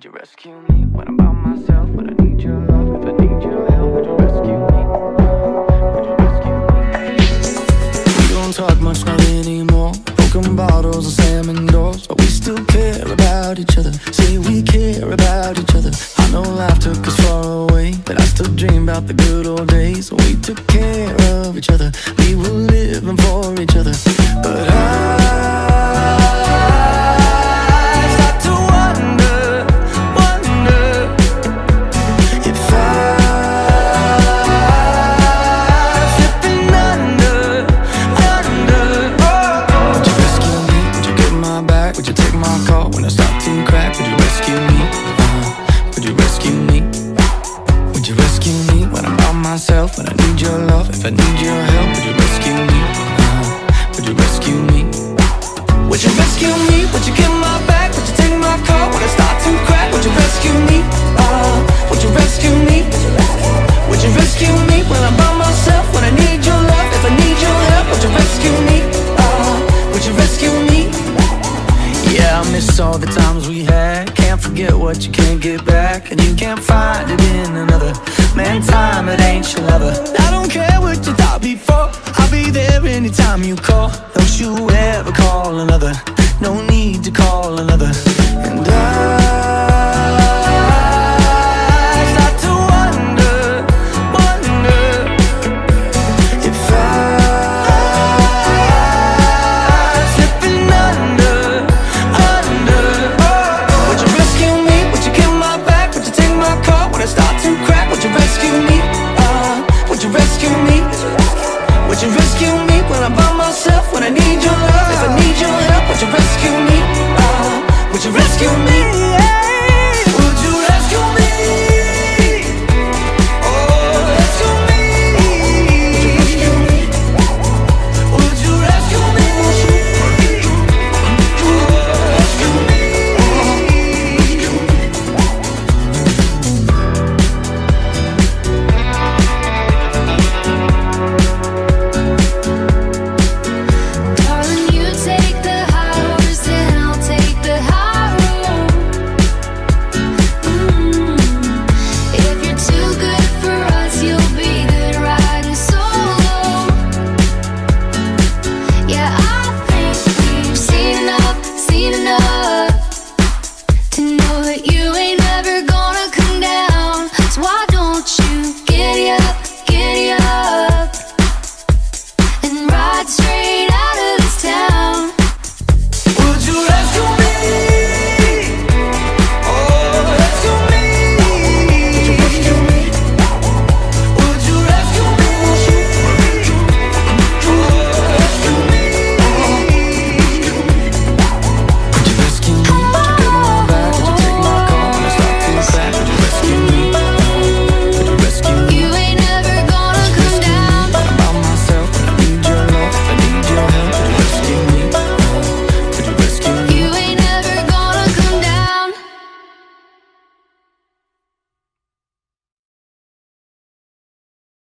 Would you rescue me when I'm by myself? When I need your love, if I need your help, would you rescue me? Would you rescue me? We don't talk much not anymore. Broken bottles and slamming doors, but we still care about each other. Say we care about each other. I know life took us far away, but I still dream about the good old days we took care of each other. We were living for each other. But I you rescue me when I'm by myself? When I need your love, if I need your help, would you rescue me? Uh, would you rescue me? Would you rescue me? Would you get my back? Would you take my call when I start to crack? Would you rescue me? Uh, would you rescue me? Would you rescue me when I'm by myself? When I need your love, if I need your help, would you rescue me? Uh, would you rescue me? Yeah, I miss all the times we had. Can't forget what you can't get back, and you can't find it in another. Man, time it ain't your lover. I don't care what you thought before. I'll be there anytime you call. Don't you ever call another. No need to call another.